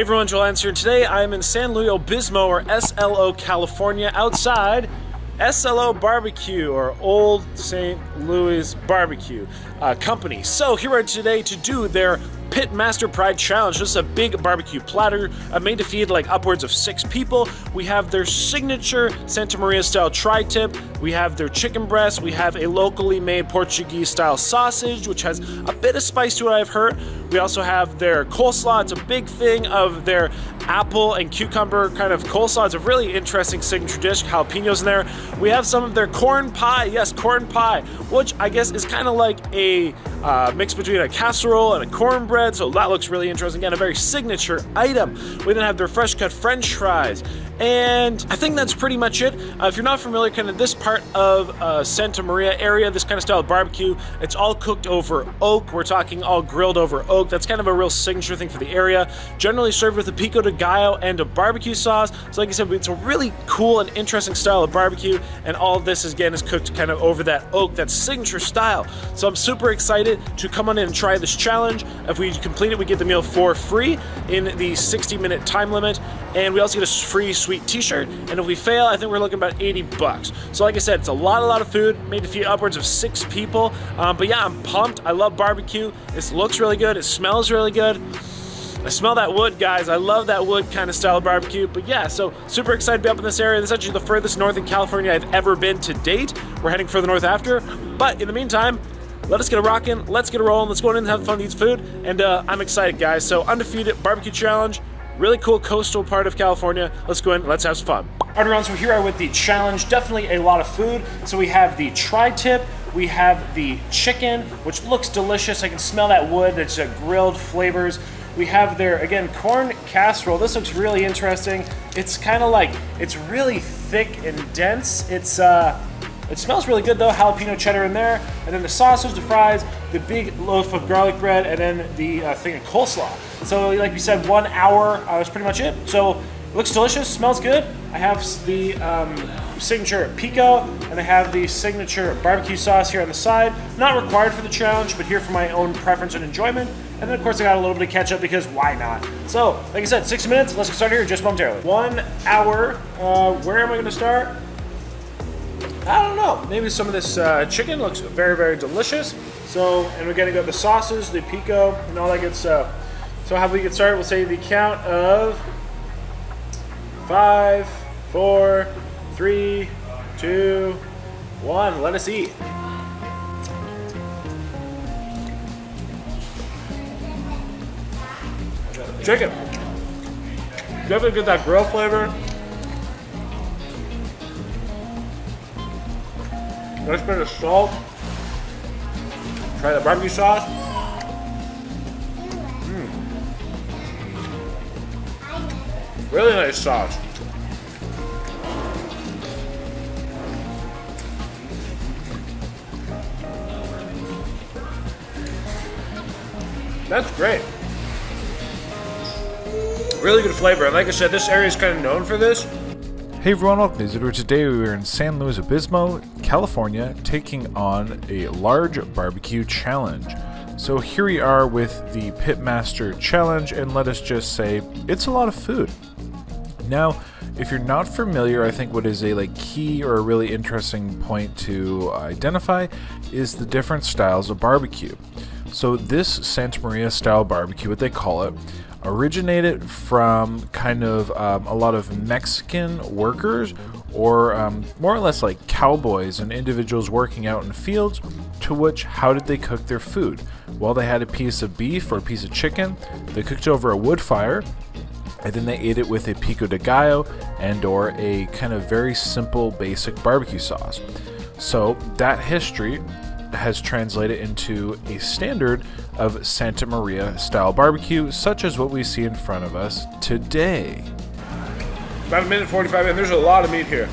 Hey everyone, Joel Hansen here. Today I'm in San Luis Obispo or SLO, California, outside SLO Barbecue or Old San Luis Barbecue uh, Company. So here we are today to do their Pit Master Pride Challenge. This is a big barbecue platter uh, made to feed like upwards of six people. We have their signature Santa Maria style tri-tip. We have their chicken breast. We have a locally made Portuguese style sausage, which has a bit of spice to it, I've heard. We also have their coleslaw. It's a big thing of their apple and cucumber kind of coleslaw. It's a really interesting signature dish, jalapenos in there. We have some of their corn pie. Yes, corn pie, which I guess is kind of like a uh, mix between a casserole and a cornbread. So that looks really interesting. Again, a very signature item. We then have their fresh cut french fries. And I think that's pretty much it. Uh, if you're not familiar, kind of this part of uh, Santa Maria area, this kind of style of barbecue, it's all cooked over oak. We're talking all grilled over oak. That's kind of a real signature thing for the area. Generally served with a pico de gallo and a barbecue sauce. So like I said, it's a really cool and interesting style of barbecue. And all this, again, is cooked kind of over that oak, that signature style. So I'm super excited to come on in and try this challenge. If we complete it, we get the meal for free in the 60 minute time limit. And we also get a free sweet t-shirt. And if we fail, I think we're looking about 80 bucks. So like I said, it's a lot, a lot of food, made to feed upwards of six people. Um, but yeah, I'm pumped. I love barbecue. This looks really good. It smells really good. I smell that wood, guys. I love that wood kind of style of barbecue. But yeah, so super excited to be up in this area. This is actually the furthest north in California I've ever been to date. We're heading further north after. But in the meantime, let us get a rocking. Let's get a rolling. Let's go in and have fun, eat food. And uh, I'm excited, guys. So undefeated barbecue challenge. Really cool coastal part of California. Let's go in, let's have some fun. All right, so here are with the challenge. Definitely a lot of food. So we have the tri-tip, we have the chicken, which looks delicious. I can smell that wood, it's uh, grilled flavors. We have their, again, corn casserole. This looks really interesting. It's kind of like, it's really thick and dense. It's, uh, it smells really good though, jalapeno cheddar in there, and then the sausage, the fries, the big loaf of garlic bread, and then the uh, thing of coleslaw. So like we said, one hour uh, was pretty much it. So it looks delicious, smells good. I have the um, signature pico, and I have the signature barbecue sauce here on the side. Not required for the challenge, but here for my own preference and enjoyment. And then of course I got a little bit of ketchup because why not? So, like I said, 60 minutes, let's get started here just momentarily. One hour, uh, where am I gonna start? I don't know. Maybe some of this uh, chicken looks very, very delicious. So, and we're gonna go the sauces, the pico, and all that good stuff. So how we get started? We'll say the count of five, four, three, two, one. Let us eat. Chicken. Definitely get that grill flavor. Nice bit of salt. Try the barbecue sauce. Mm. Really nice sauce. That's great. Really good flavor. And like I said, this area is kind of known for this. Hey everyone, welcome to Visitor. Today we are in San Luis Obispo, California, taking on a large barbecue challenge. So here we are with the Pitmaster challenge, and let us just say it's a lot of food. Now, if you're not familiar, I think what is a like key or a really interesting point to identify is the different styles of barbecue. So this Santa Maria style barbecue, what they call it, originated from kind of um, a lot of Mexican workers or um, more or less like cowboys and individuals working out in fields to which how did they cook their food? Well they had a piece of beef or a piece of chicken they cooked over a wood fire and then they ate it with a pico de gallo and or a kind of very simple basic barbecue sauce. So that history has translated into a standard of Santa Maria style barbecue, such as what we see in front of us today. About a minute 45, and there's a lot of meat here.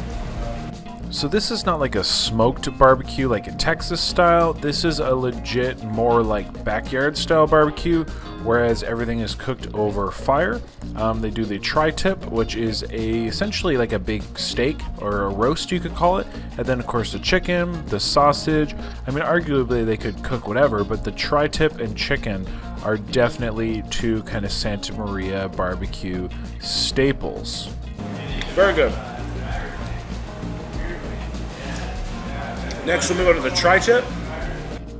So this is not like a smoked barbecue like a Texas style. This is a legit more like backyard style barbecue, whereas everything is cooked over fire. Um, they do the tri-tip, which is a essentially like a big steak or a roast you could call it, and then of course the chicken, the sausage. I mean, arguably they could cook whatever, but the tri-tip and chicken are definitely two kind of Santa Maria barbecue staples. Very good. Next, we'll move on to the tri-tip.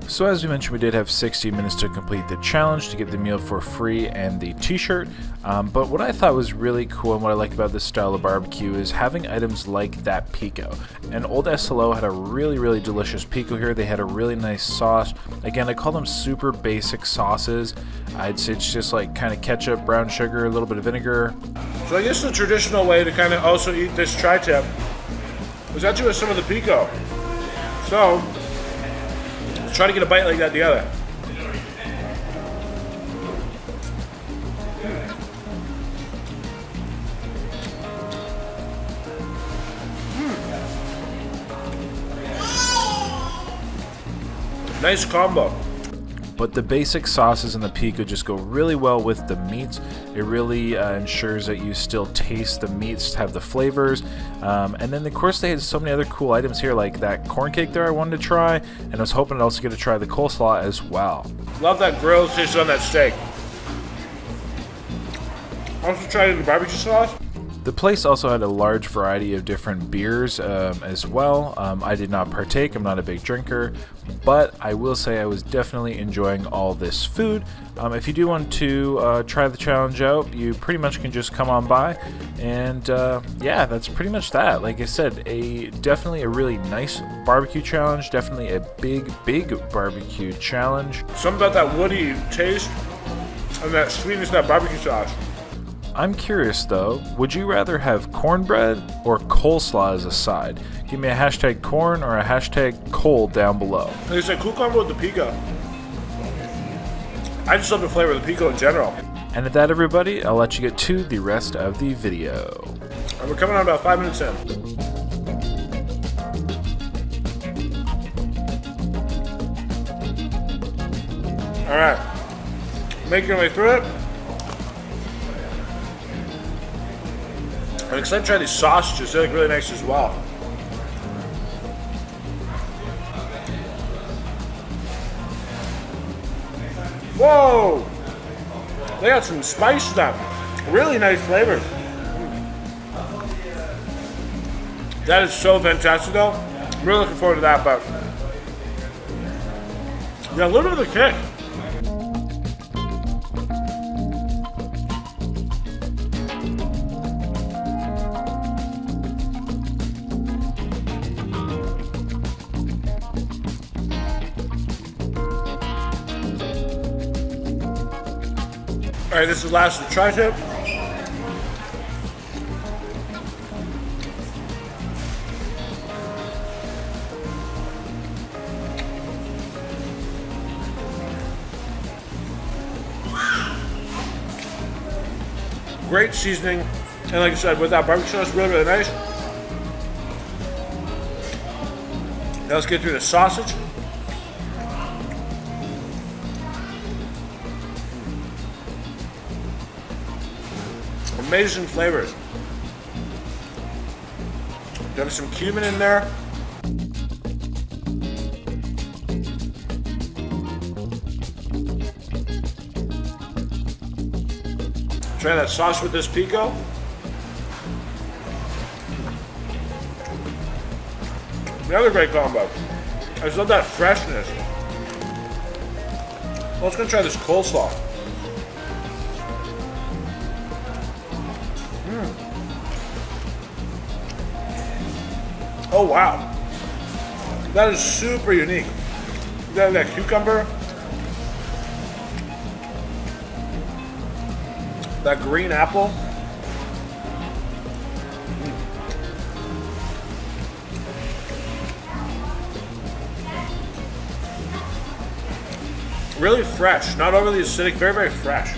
So as we mentioned, we did have 60 minutes to complete the challenge to get the meal for free and the t-shirt. Um, but what I thought was really cool and what I liked about this style of barbecue is having items like that pico. And Old SLO had a really, really delicious pico here. They had a really nice sauce. Again, I call them super basic sauces. I'd say it's just like kind of ketchup, brown sugar, a little bit of vinegar. So I guess the traditional way to kind of also eat this tri-tip is actually with some of the pico. So, try to get a bite like that together. Nice combo. But the basic sauces and the pico just go really well with the meats. It really uh, ensures that you still taste the meats, have the flavors. Um, and then, of course, they had so many other cool items here, like that corn cake there I wanted to try. And I was hoping I'd also get to try the coleslaw as well. Love that grilled fish on that steak. Also tried the barbecue sauce. The place also had a large variety of different beers um, as well. Um, I did not partake, I'm not a big drinker, but I will say I was definitely enjoying all this food. Um, if you do want to uh, try the challenge out, you pretty much can just come on by. And uh, yeah, that's pretty much that. Like I said, a definitely a really nice barbecue challenge, definitely a big, big barbecue challenge. Something about that woody taste and that sweetness, that barbecue sauce. I'm curious though, would you rather have cornbread or coleslaw as a side? Give me a hashtag corn or a hashtag coal down below. They said, cool combo with the pico. I just love the flavor of the pico in general. And at that, everybody, I'll let you get to the rest of the video. And we're coming on about five minutes in. All right, making our way through it. I'm excited to try these sausages. They look really nice as well. Whoa! They got some spice to them. Really nice flavors. That is so fantastic though. I'm really looking forward to that, but yeah, a little bit of the kick. All right, this is last of the tri-tip. Great seasoning, and like I said, with that barbecue sauce, really, really nice. Now let's get through the sausage. Amazing flavors. Got some cumin in there. Try that sauce with this pico. Another great combo. I just love that freshness. Let's go try this coleslaw. Oh wow. That is super unique. You got that cucumber. That green apple. Really fresh, not overly acidic, very, very fresh.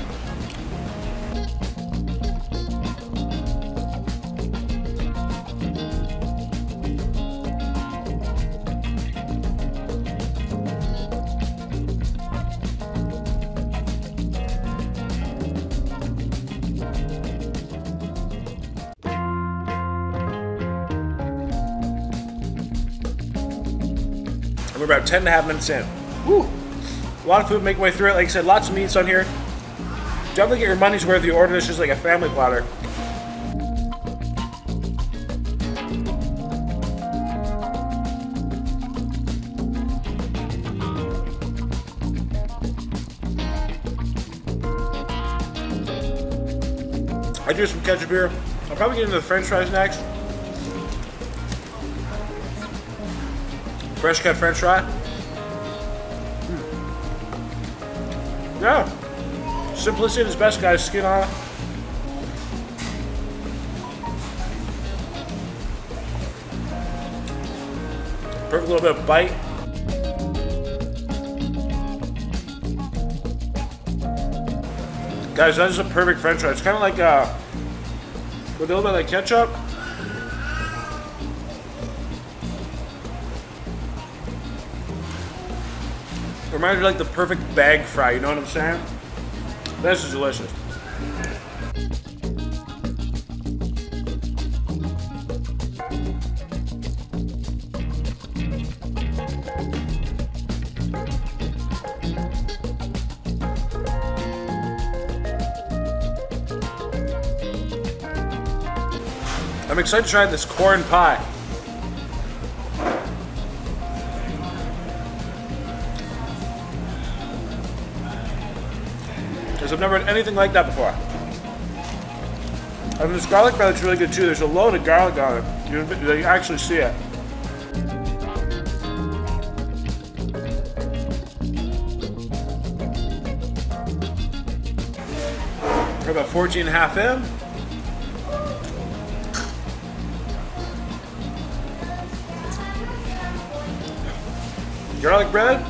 About 10 and a half minutes in. Woo. A lot of food make way through it. Like I said, lots of meats on here. Definitely get your money's worth if you order this just like a family platter. I do some ketchup here. I'll probably get into the french fries next. Fresh cut french fry. Mm. Yeah. Simplicity is best, guys. Skin on. Perfect little bit of bite. Guys, that is a perfect french fry. It's kind of like uh, with a little bit of ketchup. Reminds me like the perfect bag fry, you know what I'm saying? This is delicious. I'm excited to try this corn pie. Because I've never had anything like that before. And this garlic bread is really good too. There's a load of garlic on it. You, you actually see it. We're about 14 and a half in. Garlic bread,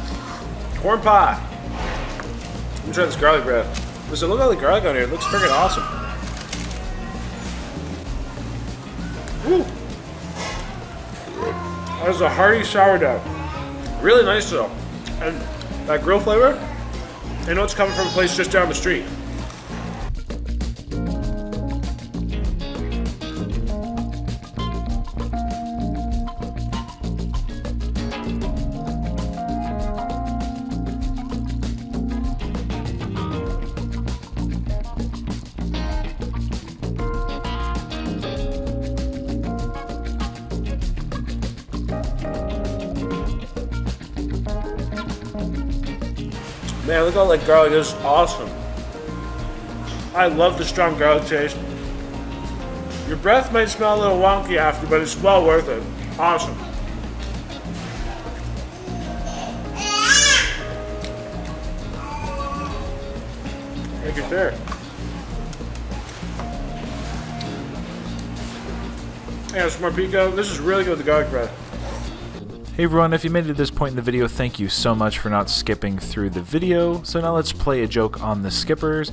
corn pie. Let me try this garlic bread. Listen, look at the garlic on here. It looks freaking awesome. Woo! That is a hearty sourdough. Really nice though. And that grill flavor, I know it's coming from a place just down the street. Man, look at all that garlic. This is awesome. I love the strong garlic taste. Your breath might smell a little wonky after, but it's well worth it. Awesome. Thank you, there. Yeah, some more pico. This is really good with the garlic bread. Hey everyone, if you made it to this point in the video, thank you so much for not skipping through the video. So now let's play a joke on the skippers.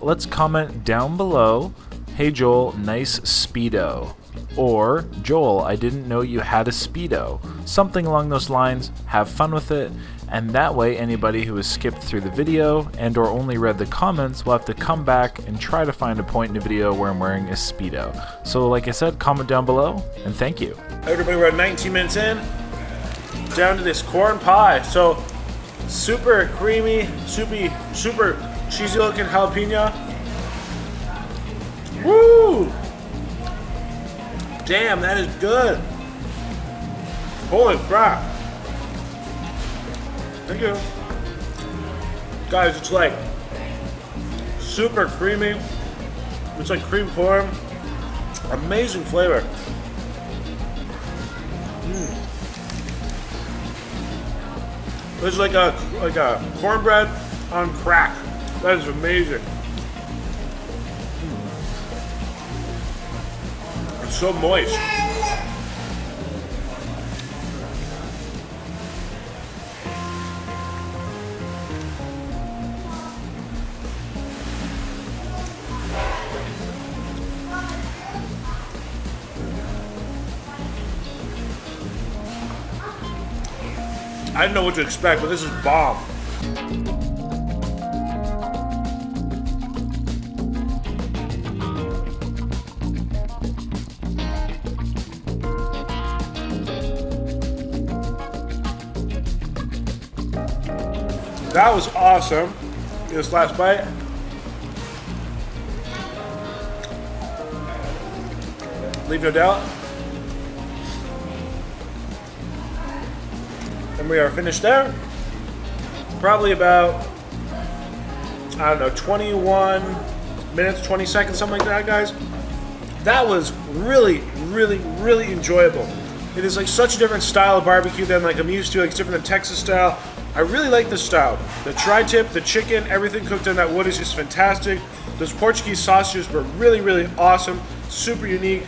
Let's comment down below, hey Joel, nice speedo. Or, Joel, I didn't know you had a speedo. Something along those lines, have fun with it, and that way anybody who has skipped through the video and or only read the comments will have to come back and try to find a point in the video where I'm wearing a speedo. So like I said, comment down below, and thank you. Everybody, we're at 19 minutes in down to this corn pie. So super creamy, soupy, super cheesy looking jalapeno. Woo! Damn, that is good. Holy crap. Thank you. Guys, it's like super creamy. It's like cream corn. Amazing flavor. It's like a like a cornbread on crack. That is amazing. It's so moist. I didn't know what to expect, but this is bomb. that was awesome. This last bite. Leave no doubt. We are finished there. Probably about, I don't know, 21 minutes, 20 seconds, something like that, guys. That was really, really, really enjoyable. It is like such a different style of barbecue than like I'm used to. Like it's different than Texas style. I really like this style. The tri-tip, the chicken, everything cooked on that wood is just fantastic. Those Portuguese sausages were really, really awesome. Super unique.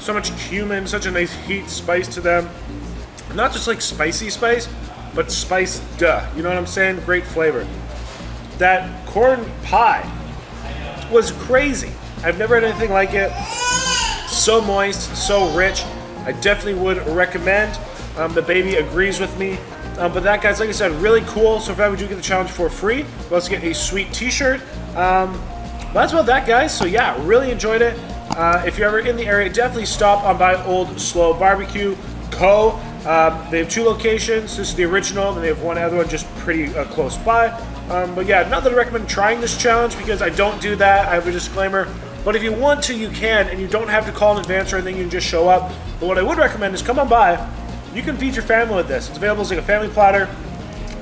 So much cumin, such a nice heat, spice to them. Not just like spicy spice, but spice duh. You know what I'm saying? Great flavor. That corn pie was crazy. I've never had anything like it. So moist, so rich. I definitely would recommend. Um, the baby agrees with me. Um, but that, guys, like I said, really cool. So if ever do get the challenge for free, let's get a sweet T-shirt. Um, that's about that, guys. So yeah, really enjoyed it. Uh, if you're ever in the area, definitely stop on by Old SLO Barbecue Co. Um, they have two locations. This is the original, and they have one other one just pretty uh, close by. Um, but yeah, not that I recommend trying this challenge because I don't do that. I have a disclaimer. But if you want to, you can, and you don't have to call in advance or anything. You can just show up. But what I would recommend is come on by. You can feed your family with this. It's available as like a family platter.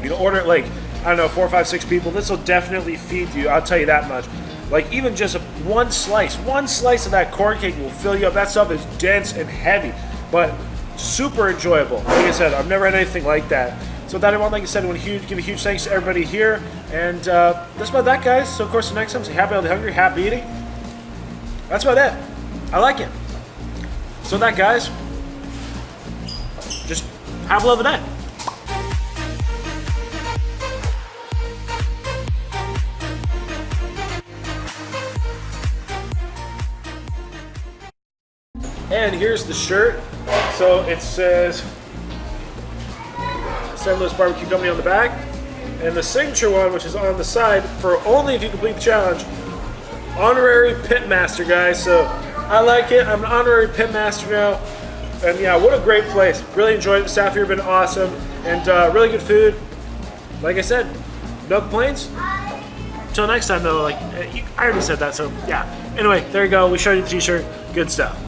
You can order it like I don't know, four, five, six people. This will definitely feed you. I'll tell you that much. Like even just a, one slice, one slice of that corn cake will fill you up. That stuff is dense and heavy, but super enjoyable. Like I said, I've never had anything like that. So with that, I want, like I said, I want to huge, give a huge thanks to everybody here. And uh, that's about that, guys. So of course, the next time, say happy, healthy, hungry, happy eating. That's about it. I like it. So that, guys, just have a lovely day. And here's the shirt. So it says San Luis Barbecue Company on the back. And the signature one, which is on the side, for only if you complete the challenge, honorary pitmaster, guys. So I like it. I'm an honorary pitmaster now. And yeah, what a great place. Really enjoyed it. The staff here have been awesome. And uh, really good food. Like I said, no complaints. Until next time, though, like I already said that, so yeah. Anyway, there you go. We showed you the t-shirt. Good stuff.